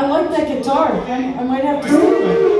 I like that guitar. I might have to steal it.